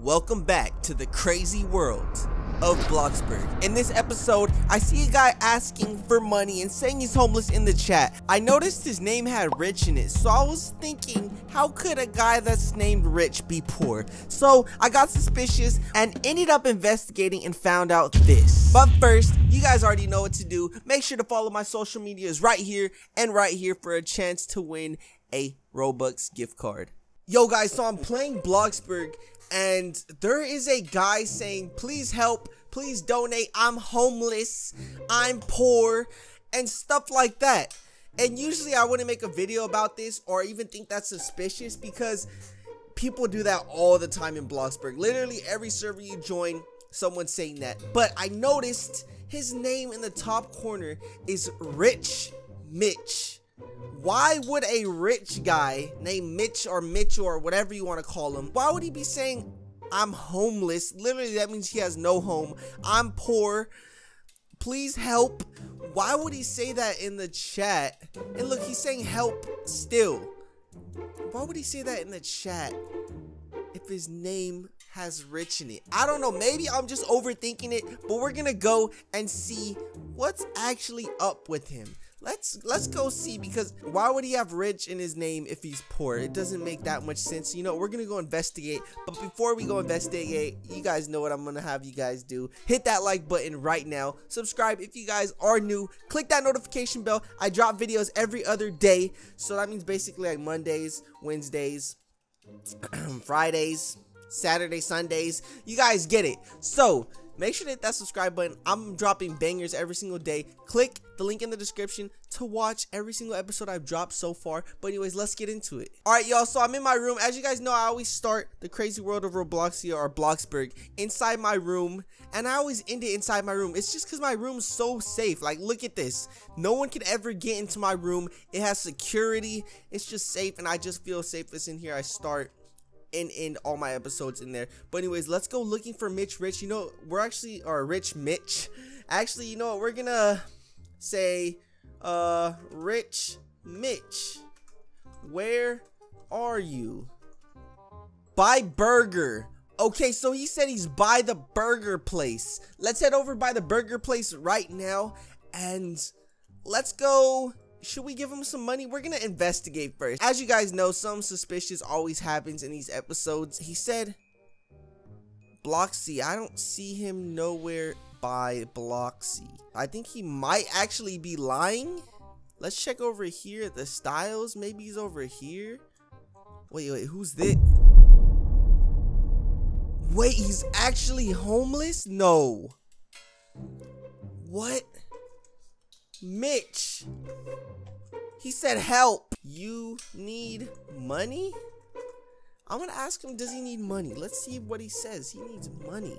Welcome back to the crazy world of Bloxburg. In this episode, I see a guy asking for money and saying he's homeless in the chat. I noticed his name had Rich in it, so I was thinking, how could a guy that's named Rich be poor? So I got suspicious and ended up investigating and found out this. But first, you guys already know what to do. Make sure to follow my social medias right here and right here for a chance to win a Robux gift card. Yo guys, so I'm playing Bloxburg and there is a guy saying, please help, please donate, I'm homeless, I'm poor, and stuff like that. And usually I wouldn't make a video about this or even think that's suspicious because people do that all the time in Bloxburg. Literally every server you join, someone's saying that. But I noticed his name in the top corner is Rich Mitch. Why would a rich guy named Mitch or Mitchell or whatever you want to call him, why would he be saying, I'm homeless? Literally, that means he has no home. I'm poor. Please help. Why would he say that in the chat? And look, he's saying help still. Why would he say that in the chat if his name has rich in it? I don't know. Maybe I'm just overthinking it, but we're going to go and see what's actually up with him. Let's let's go see because why would he have rich in his name if he's poor? It doesn't make that much sense. You know, we're gonna go investigate. But before we go investigate, you guys know what I'm gonna have you guys do. Hit that like button right now. Subscribe if you guys are new. Click that notification bell. I drop videos every other day. So that means basically like Mondays, Wednesdays, Fridays, Saturday, Sundays. You guys get it. So Make sure to hit that subscribe button. I'm dropping bangers every single day. Click the link in the description to watch every single episode I've dropped so far. But anyways, let's get into it. Alright, y'all, so I'm in my room. As you guys know, I always start the crazy world of Robloxia or Bloxburg inside my room. And I always end it inside my room. It's just because my room's so safe. Like, look at this. No one can ever get into my room. It has security. It's just safe. And I just feel safest in here. I start and end all my episodes in there. But anyways, let's go looking for Mitch Rich. You know, we're actually, or Rich Mitch. Actually, you know what, we're gonna say, uh, Rich Mitch. Where are you? By Burger. Okay, so he said he's by the burger place. Let's head over by the burger place right now and let's go should we give him some money? We're gonna investigate first. As you guys know, some suspicious always happens in these episodes. He said Bloxy. I don't see him nowhere by Bloxy. I think he might actually be lying. Let's check over here at the styles. Maybe he's over here. Wait, wait, who's this? Wait, he's actually homeless? No. What? Mitch. He said help. You need money? I'm gonna ask him, does he need money? Let's see what he says. He needs money.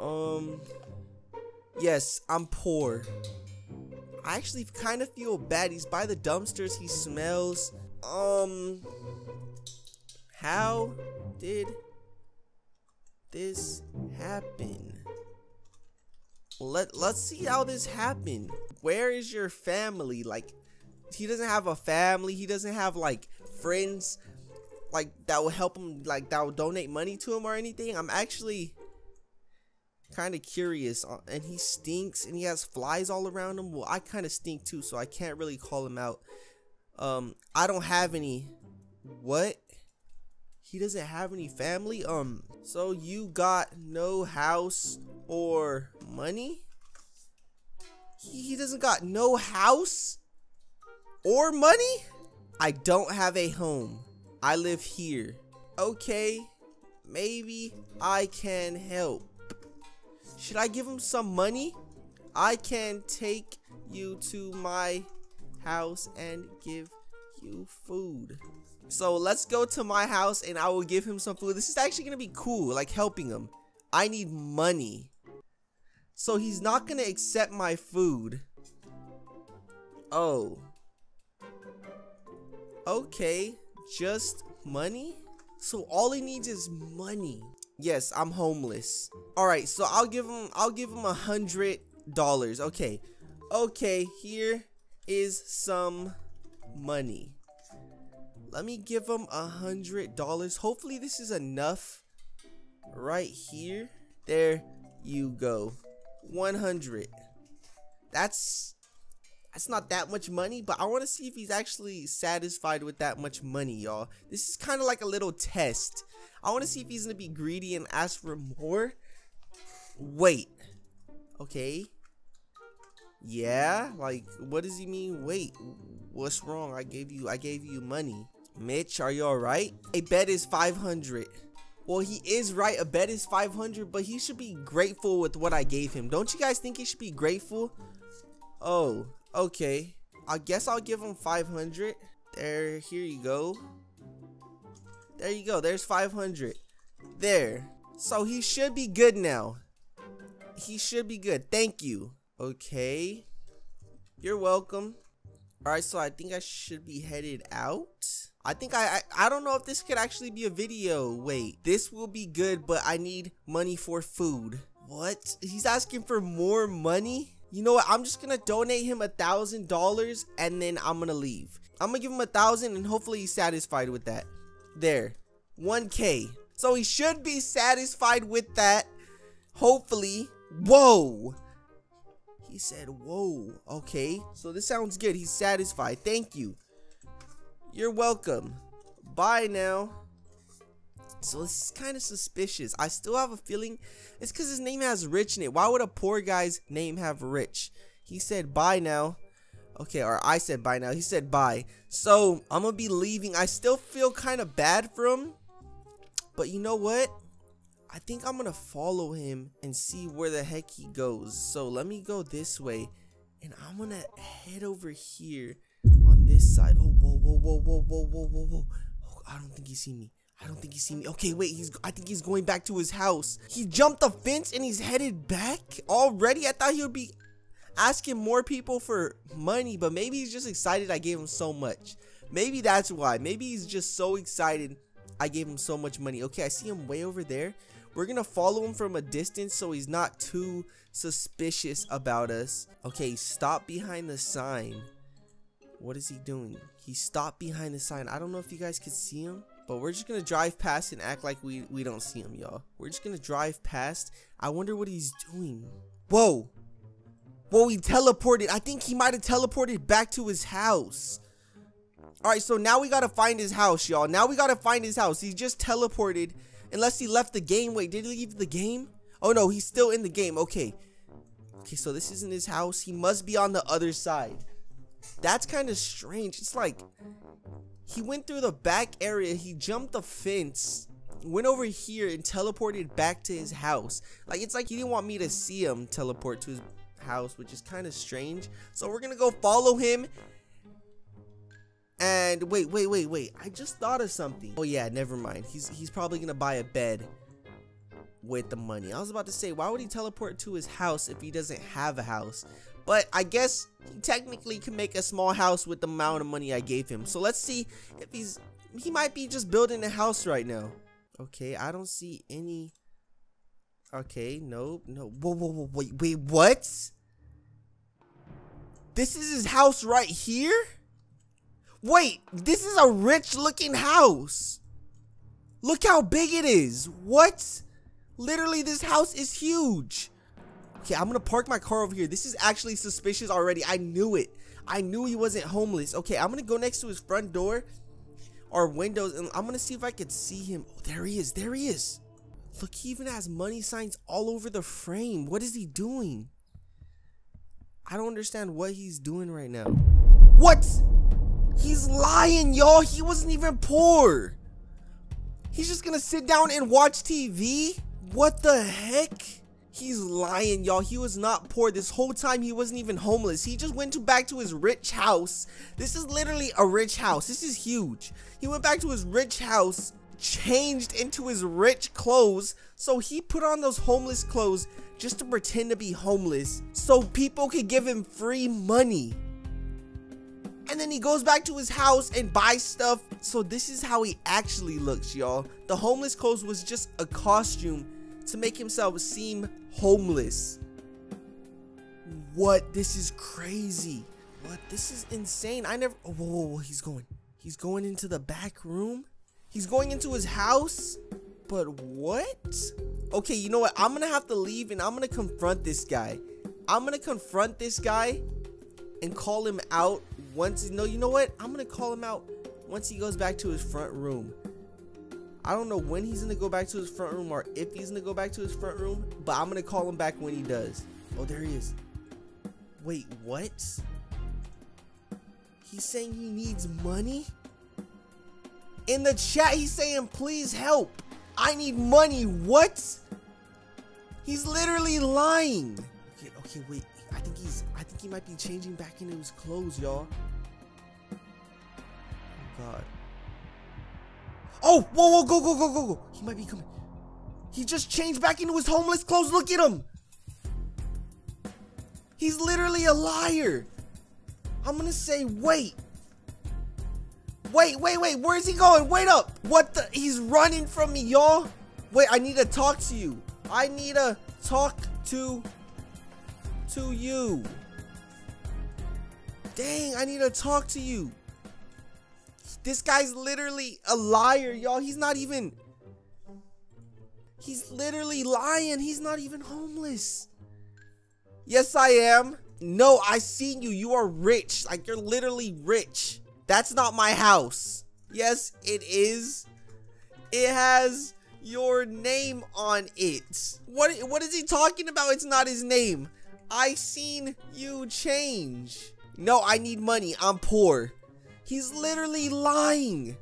Um, yes, I'm poor. I actually kind of feel bad. He's by the dumpsters. He smells. Um, how did this happen? Let Let's see how this happened where is your family? Like, he doesn't have a family. He doesn't have like friends like that will help him like that will donate money to him or anything. I'm actually kind of curious and he stinks and he has flies all around him. Well, I kind of stink too, so I can't really call him out. Um, I don't have any what? He doesn't have any family? Um, so you got no house or money? He doesn't got no house or money? I don't have a home. I live here. Okay, maybe I can help. Should I give him some money? I can take you to my house and give you food. So let's go to my house and I will give him some food. This is actually going to be cool, like helping him. I need money. So he's not gonna accept my food. Oh. Okay, just money? So all he needs is money. Yes, I'm homeless. Alright, so I'll give him I'll give him a hundred dollars. Okay. Okay, here is some money. Let me give him a hundred dollars. Hopefully this is enough right here. There you go. 100. That's that's not that much money, but I want to see if he's actually satisfied with that much money, y'all. This is kind of like a little test. I want to see if he's going to be greedy and ask for more. Wait. Okay. Yeah, like what does he mean? Wait, what's wrong? I gave you I gave you money. Mitch, are you alright? A bet is 500. Well, he is right. A bet is 500, but he should be grateful with what I gave him. Don't you guys think he should be grateful? Oh, okay. I guess I'll give him 500. There, here you go. There you go. There's 500. There. So he should be good now. He should be good. Thank you. Okay. You're welcome. Alright, so I think I should be headed out. I think I, I, I don't know if this could actually be a video. Wait, this will be good, but I need money for food. What? He's asking for more money? You know what? I'm just gonna donate him a thousand dollars and then I'm gonna leave. I'm gonna give him a thousand and hopefully he's satisfied with that. There. 1k. So he should be satisfied with that. Hopefully. Whoa. He said, whoa, okay. So this sounds good. He's satisfied. Thank you. You're welcome. Bye now. So this is kind of suspicious. I still have a feeling it's because his name has Rich in it. Why would a poor guy's name have Rich? He said bye now. Okay, or I said bye now. He said bye. So I'm going to be leaving. I still feel kind of bad for him. But you know what? I think I'm gonna follow him and see where the heck he goes. So let me go this way and I'm gonna head over here this side. Oh, whoa, whoa, whoa, whoa, whoa, whoa, whoa, whoa. Oh, I don't think he see me. I don't think he see me. Okay, wait, he's I think he's going back to his house. He jumped the fence and he's headed back already. I thought he would be asking more people for money, but maybe he's just excited I gave him so much. Maybe that's why. Maybe he's just so excited I gave him so much money. Okay, I see him way over there. We're gonna follow him from a distance so he's not too suspicious about us. Okay, stop behind the sign. What is he doing? He stopped behind the sign. I don't know if you guys could see him, but we're just gonna drive past and act like we, we don't see him, y'all. We're just gonna drive past. I wonder what he's doing. Whoa. Whoa, he teleported. I think he might have teleported back to his house. Alright, so now we gotta find his house, y'all. Now we gotta find his house. He just teleported Unless he left the game. Wait, did he leave the game? Oh no, he's still in the game. Okay. Okay, so this isn't his house. He must be on the other side. That's kind of strange. It's like he went through the back area. He jumped the fence, went over here and teleported back to his house. Like it's like he didn't want me to see him teleport to his house, which is kind of strange. So we're going to go follow him and wait, wait, wait, wait. I just thought of something. Oh yeah, never mind. He's he's probably gonna buy a bed with the money. I was about to say, why would he teleport to his house if he doesn't have a house? But I guess he technically can make a small house with the amount of money I gave him. So let's see if he's he might be just building a house right now. Okay, I don't see any Okay, nope, no. Whoa, whoa, whoa, wait, wait, what? This is his house right here? Wait, this is a rich looking house. Look how big it is. What? Literally, this house is huge. Okay, I'm gonna park my car over here. This is actually suspicious already. I knew it. I knew he wasn't homeless. Okay, I'm gonna go next to his front door or windows and I'm gonna see if I can see him. Oh, there he is. There he is. Look, he even has money signs all over the frame. What is he doing? I don't understand what he's doing right now. What? He's lying, y'all. He wasn't even poor. He's just gonna sit down and watch TV? What the heck? He's lying, y'all. He was not poor. This whole time, he wasn't even homeless. He just went to back to his rich house. This is literally a rich house. This is huge. He went back to his rich house, changed into his rich clothes. So he put on those homeless clothes just to pretend to be homeless so people could give him free money and then he goes back to his house and buys stuff. So this is how he actually looks, y'all. The homeless clothes was just a costume to make himself seem homeless. What? This is crazy. What? This is insane. I never. Oh, whoa, whoa, whoa, he's going. He's going into the back room. He's going into his house. But what? Okay, you know what? I'm gonna have to leave and I'm gonna confront this guy. I'm gonna confront this guy and call him out once. No, you know what? I'm gonna call him out once he goes back to his front room. I don't know when he's gonna go back to his front room or if he's gonna go back to his front room, but I'm gonna call him back when he does. Oh, there he is. Wait, what? He's saying he needs money? In the chat, he's saying, please help. I need money. What? He's literally lying. Okay, okay, wait. I think he's, I think he might be changing back into his clothes, y'all. Oh, God. Oh, whoa, whoa, go, go, go, go, go. He might be coming. He just changed back into his homeless clothes. Look at him. He's literally a liar. I'm gonna say, wait. Wait, wait, wait. Where's he going? Wait up. What the? He's running from me, y'all. Wait, I need to talk to you. I need to talk to to you. Dang, I need to talk to you. This guy's literally a liar, y'all. He's not even He's literally lying. He's not even homeless. Yes, I am. No, I seen you. You are rich. Like you're literally rich. That's not my house. Yes, it is. It has your name on it. What what is he talking about? It's not his name. I seen you change. No, I need money. I'm poor. He's literally lying.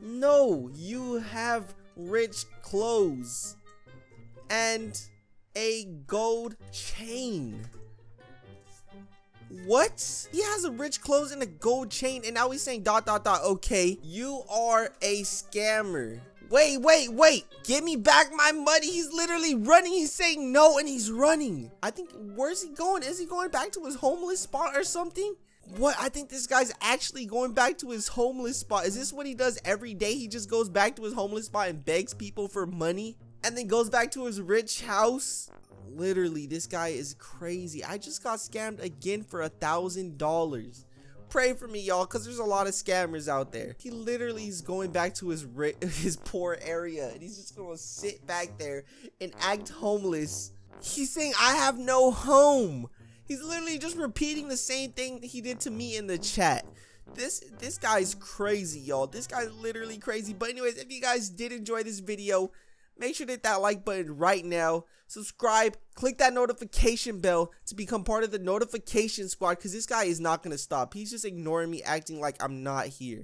No, you have rich clothes and a gold chain. What? He has a rich clothes and a gold chain and now he's saying dot dot dot okay you are a scammer. Wait, wait, wait. Give me back my money. He's literally running. He's saying no and he's running. I think, where's he going? Is he going back to his homeless spot or something? What? I think this guy's actually going back to his homeless spot. Is this what he does every day? He just goes back to his homeless spot and begs people for money and then goes back to his rich house? Literally, this guy is crazy. I just got scammed again for a thousand dollars. Pray for me, y'all, because there's a lot of scammers out there. He literally is going back to his his poor area, and he's just gonna sit back there and act homeless. He's saying, I have no home. He's literally just repeating the same thing he did to me in the chat. This this guy's crazy, y'all. This guy's literally crazy. But anyways, if you guys did enjoy this video, make sure to hit that like button right now. Subscribe, click that notification bell to become part of the notification squad because this guy is not going to stop. He's just ignoring me, acting like I'm not here.